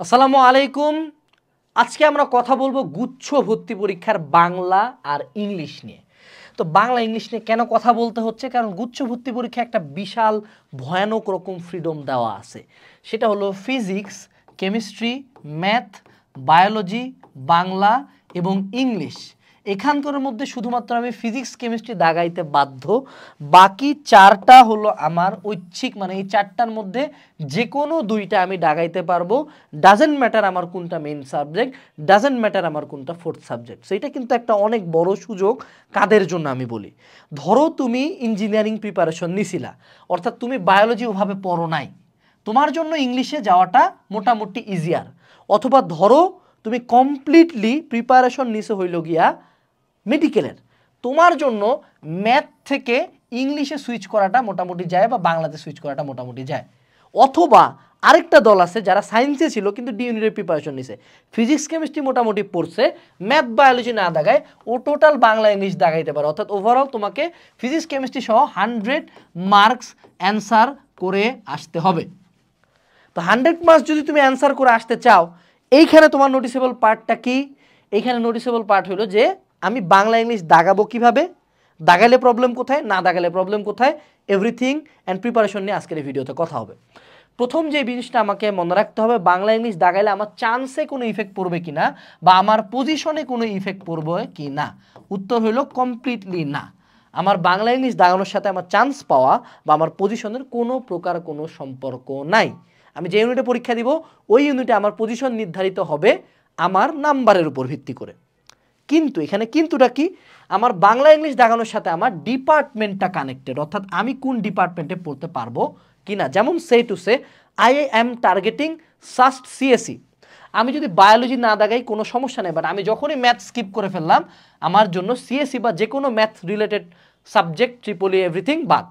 আসসালামু আলাইকুম। আজকে আমরা কথা বলব গুচ্ছ ভর্তি পরীক্ষার বাংলা আর ইংলিশ নিয়ে। তো বাংলা, ইংলিশ নিয়ে কেন কথা বলতে হচ্ছে? কারণ গুচ্ছ ভর্তি পরীক্ষা একটা বিশাল ভয়ানক রকম ফ্রিডম দেওয়া আছে। সেটা হলো physics chemistry math biology Bangla এবং ইংলিশ। এখানকার মধ্যে শুধুমাত্র আমি ফিজিক্স কেমিস্ট্রি দাগাইতে বাধ্য। বাকি চারটা হলো আমার ঐচ্ছিক মানে এই চারটার মধ্যে যে কোনো দুইটা আমি দাগাইতে পারব। ডাজেন্ট ম্যাটার আমার কোনটা মেইন সাবজেক্ট ডাজেন্ট ম্যাটার আমার কোনটা ফোর্থ সাবজেক্ট সেইটা কিন্তু একটা অনেক বড় সুযোগ কাদের জন্য আমি বলি। ধরো তুমি ইঞ্জিনিয়ারিং প্রিপারেশন নিছিলা, অর্থাৎ তুমি বায়োলজি ওভাবে পড়ো নাই। তোমার জন্য ইংলিশে যাওয়াটা মোটামুটি ইজিয়ার অথবা ধরো তুমি কমপ্লিটলি প্রিপারেশন নিছে হইল গিয়া মেডিকেলের। তোমার জন্য ম্যাথ থেকে ইংলিশে সুইচ করাটা মোটামুটি যায় বা বাংলাতে সুইচ করাটা মোটামুটি যায়। অথবা আরেকটা দল আছে যারা সায়েন্সে ছিল কিন্তু ডি ইউনিটের প্রিপারেশন নিছে। ফিজিক্স কেমিস্ট্রি মোটামুটি পড়ছে ম্যাথ বায়োলজি না দাগায় ও টোটাল বাংলা ইংলিশ দাগাইতে পারে। অর্থাৎ ওভারঅল তোমাকে ফিজিক্স কেমিস্ট্রি সহ হান্ড্রেড মার্কস অ্যান্সার করে আসতে হবে। তো হান্ড্রেড মার্কস যদি তুমি অ্যান্সার করে আসতে চাও, এইখানে তোমার নোটিসেবল পার্টটা কি? এইখানে নোটিসেবল পার্ট হলো যে আমি বাংলা ইংলিশ দাগাবো কীভাবে? দাগালে প্রবলেম কোথায়? না দাগালে প্রবলেম কোথায়? এভরিথিং অ্যান্ড প্রিপারেশন নিয়ে আজকের এই ভিডিওতে কথা হবে। প্রথম যে জিনিসটা আমাকে মনে রাখতে হবে, বাংলা ইংলিশ দাগাইলে আমার চান্সে কোনো ইফেক্ট পড়বে কি না বা আমার পজিশনে কোনো ইফেক্ট পড়বে কি না উত্তর হলো কমপ্লিটলি না। আমার বাংলা ইংলিশ দাগানোর সাথে আমার চান্স পাওয়া বা আমার পজিশনের কোনো প্রকার কোনো সম্পর্ক নাই। আমি যে ইউনিটে পরীক্ষা দিব, ওই ইউনিটে আমার পজিশন নির্ধারিত হবে আমার নাম্বারের উপর ভিত্তি করে। কিন্তু, এখানে কিন্তুটা কি? আমার বাংলা ইংলিশ দাগানোর সাথে আমার ডিপার্টমেন্টটা কানেক্টেড অর্থাৎ আমি কোন ডিপার্টমেন্টে পড়তে পারব কিনা? যেমন say to say I am targeting SUST CSE আমি যদি বায়োলজি না দাগাই কোনো সমস্যা নেই বাট আমি যখনই ম্যাথ স্কিপ করে ফেললাম, আমার জন্য সিএসি বা যে কোনো ম্যাথ রিলেটেড সাবজেক্ট ট্রিপলি এভরিথিং বাদ।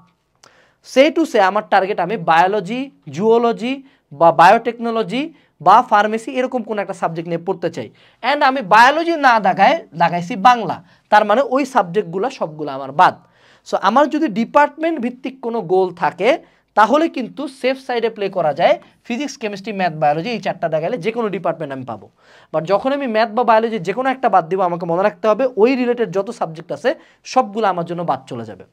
সে টু সে আমার টার্গেট আমি বায়োলজি জুওলজি বা বায়োটেকনোলজি বা ফার্মেসি এরকম কোনো একটা সাবজেক্ট নিয়ে পড়তে চাই। অ্যান্ড আমি বায়োলজি না দাগায় লাগাইছি বাংলা। তার মানে ওই সাবজেক্টগুলো সবগুলো আমার বাদ। সো আমার যদি ডিপার্টমেন্ট ভিত্তিক কোনো গোল থাকে, তাহলে কিন্তু সেফ সাইডে প্লে করা যায়। ফিজিক্স কেমিস্ট্রি ম্যাথ বায়োলজি এই চারটা দেখালে যে কোনো ডিপার্টমেন্ট আমি পাবো। বাট যখন আমি ম্যাথ বা বায়োলজি যে কোনো একটা বাদ দিব, আমাকে মনে রাখতে হবে, ওই রিলেটেড যত সাবজেক্ট আছে, সবগুলো আমার জন্য বাদ চলে যাবে।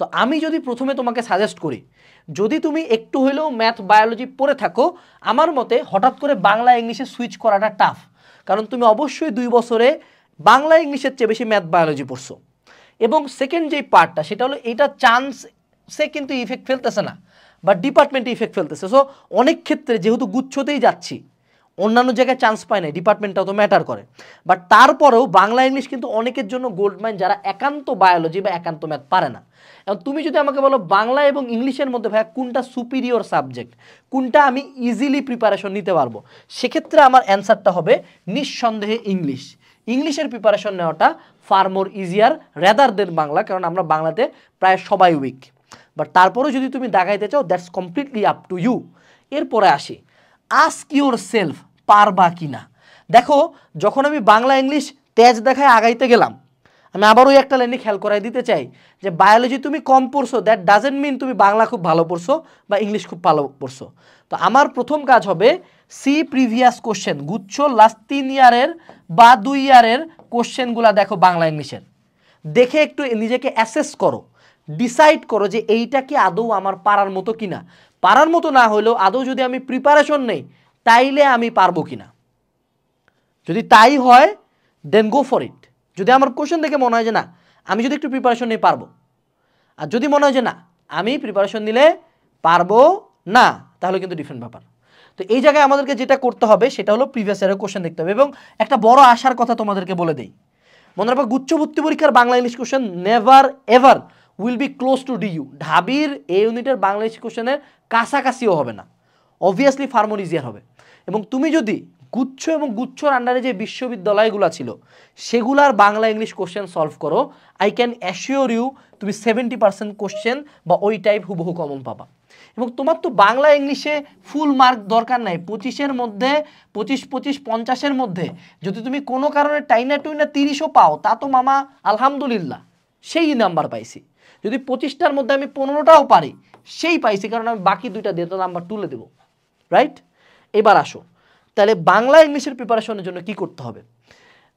তো আমি যদি প্রথমে তোমাকে সাজেস্ট করি, যদি তুমি একটু হলেও ম্যাথ বায়োলজি পড়ে থাকো, আমার মতে হঠাৎ করে বাংলা ইংলিশে সুইচ করাটা টাফ কারণ তুমি অবশ্যই দুই বছরে বাংলা ইংলিশের চেয়ে বেশি ম্যাথ বায়োলজি পড়ছো। এবং সেকেন্ড যেই পার্টটা সেটা হলো এটা চান্স সে কিন্তু ইফেক্ট ফেলতেছে না, বা ডিপার্টমেন্টে ইফেক্ট ফেলতেছে। সো অনেক ক্ষেত্রে যেহেতু গুচ্ছতেই যাচ্ছি অন্যান্য জায়গায় চান্স পায় না ডিপার্টমেন্টটাও তো ম্যাটার করে। বাট তারপরেও বাংলা ইংলিশ কিন্তু অনেকের জন্য গোল্ড মাইন যারা একান্ত বায়োলজি বা একান্ত ম্যাথ পারে না। এবং তুমি যদি আমাকে বলো বাংলা এবং ইংলিশের মধ্যে ভাইয়া কোনটা সুপিরিয়র সাবজেক্ট কোনটা আমি ইজিলি প্রিপারেশন নিতে পারব? সেক্ষেত্রে আমার অ্যান্সারটা হবে নিঃসন্দেহে ইংলিশ ইংলিশের প্রিপারেশন নেওয়াটা far more easier rather than Bangla, কারণ আমরা বাংলাতে প্রায় সবাই উইক বাট তারপরেও যদি তুমি দাগাইতে চাও that's completely up to you এরপরে আসি। আস্ক ইউর সেলফ পারবা কি না দেখো, যখন আমি বাংলা ইংলিশ তেজ দেখায় আগাইতে গেলাম, আমি আবার ওই একটা লাইনে খেয়াল করাই দিতে চাই যে বায়োলজি তুমি কম পড়ছো দ্যাট ডাজেন্ট মিন তুমি বাংলা খুব ভালো পড়ছো বা ইংলিশ খুব ভালো পড়ছো। তো আমার প্রথম কাজ হবে সি প্রিভিয়াস কোশ্চেন গুচ্ছ লাস্ট তিন ইয়ারের বা দুই ইয়ারের কোশ্চেনগুলা দেখো বাংলা ইংলিশের। দেখে একটু নিজেকে অ্যাসেস করো। ডিসাইড করো যে এইটা কি আদৌ আমার পারার মতো কিনা। পারার মতো না হলেও আদৌ যদি আমি প্রিপারেশন নেই তাইলে আমি পারব কি না যদি তাই হয় দেন গো ফর ইট যদি আমার কোশ্চেন দেখে মনে হয় যে না, আমি যদি একটু প্রিপারেশন নিয়ে পারব। আর যদি মনে হয় যে না, আমি প্রিপারেশন নিলে পারব না, তাহলে কিন্তু ডিফারেন্ট ব্যাপার। তো এই জায়গায় আমাদেরকে যেটা করতে হবে, সেটা হলো প্রিভিয়াস ইয়ারের কোশ্চেন দেখতে হবে। এবং একটা বড় আশার কথা তোমাদেরকে বলে দেই। মনে রাখব, গুচ্ছ ভর্তি পরীক্ষার Bangla English question never ever will be close to D U ঢাবির এই ইউনিটের বাংলা ইংলিশ কোশ্চেনের কাছাকাছিও হবে না। অবভিয়াসলি ফার্মোর ইজিয়ার হবে। এবং তুমি যদি গুচ্ছ এবং গুচ্ছর আন্ডারে যে বিশ্ববিদ্যালয়গুলো ছিল, সেগুলার বাংলা ইংলিশ কোশ্চেন সলভ করো আই ক্যান অ্যাসিওর ইউ তুমি সেভেন্টি পার্সেন্ট কোশ্চেন বা ওই টাইপ হুবহু কমন পাবা। এবং তোমার তো বাংলা ইংলিশে ফুল মার্ক দরকার নাই, পঁচিশের মধ্যে, পঁচিশ পঁচিশ, পঞ্চাশের মধ্যে। যদি তুমি কোনো কারণে টাইনা টুইনা তিরিশও পাও, তা তো মামা আলহামদুলিল্লাহ, সেই নাম্বার পাইছি। যদি পঁচিশটার মধ্যে আমি পনেরোটাও পারি, সেই পাইছি, কারণ আমি বাকি দুইটা তো নাম্বার তুলে দেবো। রাইট এবার আসো। তাহলে বাংলা ইংলিশের প্রিপারেশনের জন্য কি করতে হবে?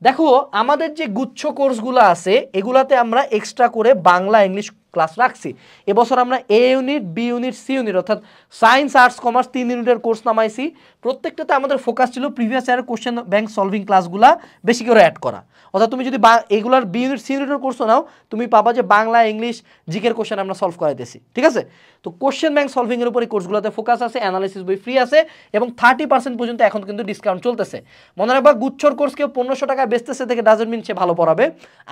দেখো, আমাদের যে গুচ্ছ কোর্সগুলো আছে, এগুলাতে আমরা এক্সট্রা করে বাংলা ইংলিশ ক্লাস রাখছি। এবছর আমরা A unit B unit C unit অর্থাৎ সায়েন্স আর্টস কমার্স তিন ইউনিটের কোর্স নামাইছি। প্রত্যেকটাতে আমাদের ফোকাস ছিল প্রিভিয়াস ইয়ারের কোশ্চেন ব্যাংক সলভিং ক্লাসগুলা বেশি করে অ্যাড করা। অর্থাৎ তুমি যদি এগুলার বি ইউনিট সি ইউনিটের কোর্সও নাও, তুমি পাবা যে বাংলা, ইংলিশ জিকের কোশ্চেন আমরা সলভ করাইতেছি। ঠিক আছে? তো কোশ্চেন ব্যাংক সলভিংয়ের উপর কোর্সগুলোতে ফোকাস আছে অ্যানালিসিস বই ফ্রি আছে, এবং থার্টি পার্সেন্ট পর্যন্ত এখন কিন্তু ডিসকাউন্ট চলতেছে। মনে রাখবা, গুচ্ছর কোর্স কেউ পনেরোশো টাকা বেচতেছে থেকে ডাজেন্ট মিন সে ভালো পড়াবে।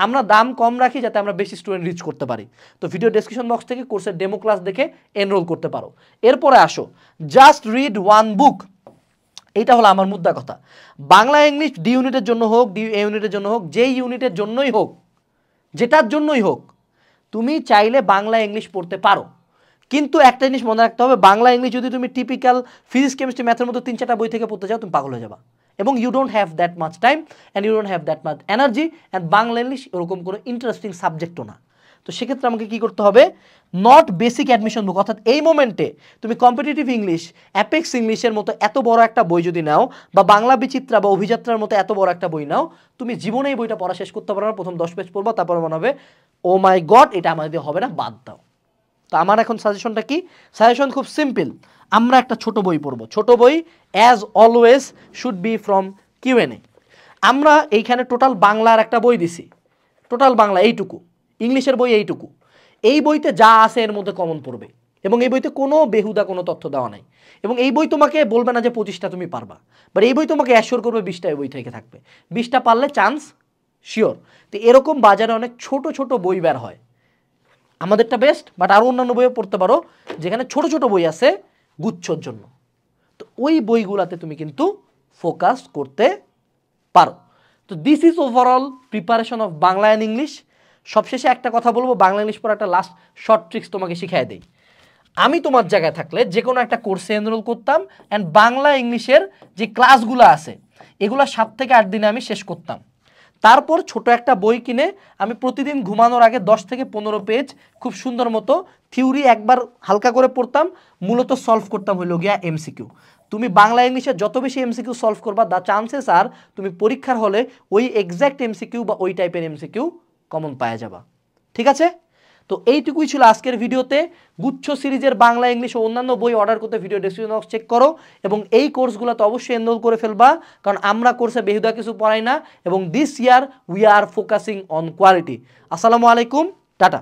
আমরা দাম কম রাখি যাতে আমরা বেশি স্টুডেন্ট রিচ করতে পারি। তো ভিডিও ডেসক্রিপশন বক্স থেকে কোর্সের ডেমো ক্লাস দেখে এনরোল করতে পারো। এরপরে আসো জাস্ট রিড ওয়ান বুক এইটা হলো আমার মুদ্রা কথা। বাংলা ইংলিশ ডি ইউনিটের জন্য হোক ডি এ ইউনিটের জন্য হোক যেই ইউনিটের জন্যই হোক, যেটার জন্যই হোক, তুমি চাইলে বাংলা ইংলিশ পড়তে পারো। কিন্তু একটা জিনিস মনে রাখতে হবে, বাংলা ইংলিশ যদি তুমি টিপিক্যাল ফিজিক্স কেমিস্ট্রি ম্যাথের মতো তিন চারটা বই থেকে পড়তে যাও তুমি পাগল হয়ে যাবা। এবং you don't have that much time and you don't have that much energy and Bangla English এরকম কোনো ইন্টারেস্টিং সাবজেক্টও না। তো সেক্ষেত্রে আমাকে কি করতে হবে? নট বেসিক অ্যাডমিশন বুক অর্থাৎ এই মোমেন্টে তুমি কম্পিটিটিভ ইংলিশ অ্যাপেক্স ইংলিশের মতো এত বড় একটা বই যদি নাও বা বাংলা বিচিত্রা বা অভিযাত্রার মতো এত বড় একটা বই নাও, তুমি জীবনে এই বইটা পড়া শেষ করতে পারো না, প্রথম দশ পেজ পড়ব, তারপর মনে হবে ও মাই গড এটা আমাদের হবে না, বাদ দাও। তো আমার এখন সাজেশনটা কি? সাজেশন খুব সিম্পল আমরা একটা ছোট বই পড়ব। ছোট বই as always should be from QnA আমরা এইখানে টোটাল বাংলার একটা বই দিছি। টোটাল বাংলা, এইটুকু। ইংলিশের বই এইটুকু। এই বইতে যা আছে এর মধ্যে কমন পড়বে। এবং এই বইতে কোনো বেহুদা কোনো তথ্য দেওয়া নাই। এবং এই বই তোমাকে বলবে না যে পঁচিশটা তুমি পারবা। বাট এই বই তোমাকে অ্যাসিওর করবে বিশটা এই বই থেকে থাকবে। বিশটা পারলে চান্স শিওর তো এরকম বাজারে অনেক ছোট ছোট বই বের হয়। আমাদেরটা বেস্ট বাট আরও অন্যান্য বইও পড়তে পারো, যেখানে ছোট ছোট বই আছে গুচ্ছর জন্য। তো ওই বইগুলাতে তুমি কিন্তু ফোকাস করতে পারো। তো this is overall preparation of Bangla and English সবশেষে একটা কথা বলব, বাংলা ইংলিশ পড়া একটা লাস্ট শর্ট ট্রিক্স তোমাকে শিখিয়ে দেই। আমি তোমার জায়গায় থাকলে যে কোনো একটা কোর্সে এনরোল করতাম অ্যান্ড বাংলা ইংলিশের যে ক্লাসগুলো আছে, এগুলো সাত থেকে আট দিনে আমি শেষ করতাম। তারপর ছোট একটা বই কিনে আমি প্রতিদিন ঘুমানোর আগে দশ থেকে পনেরো পেজ খুব সুন্দর মতো থিওরি একবার হালকা করে পড়তাম, মূলত সলভ করতাম হইল গিয়া এমসিকিউ তুমি বাংলা ইংলিশে যত বেশি এমসিকিউ সলভ করবা দা চান্সেস আর তুমি পরীক্ষার হলে ওই এক্স্যাক্ট এমসিকিউ বা ওই টাইপের এমসিকিউ কমন পাওয়া যাবা। ঠিক আছে? তো এইটুকুই ছিল আজকের ভিডিওতে। গুচ্ছ সিরিজের বাংলা, ইংলিশ ও অন্যান্য বই অর্ডার করতে ভিডিও ডেসক্রিপশন বক্স চেক করো এবং এই কোর্সগুলো তো অবশ্যই এনরোল করে ফেলবা, কারণ আমরা কোর্সে বেহুদা কিছু পড়াই না এবং this year we are focusing on quality আসসালামু আলাইকুম, টাটা।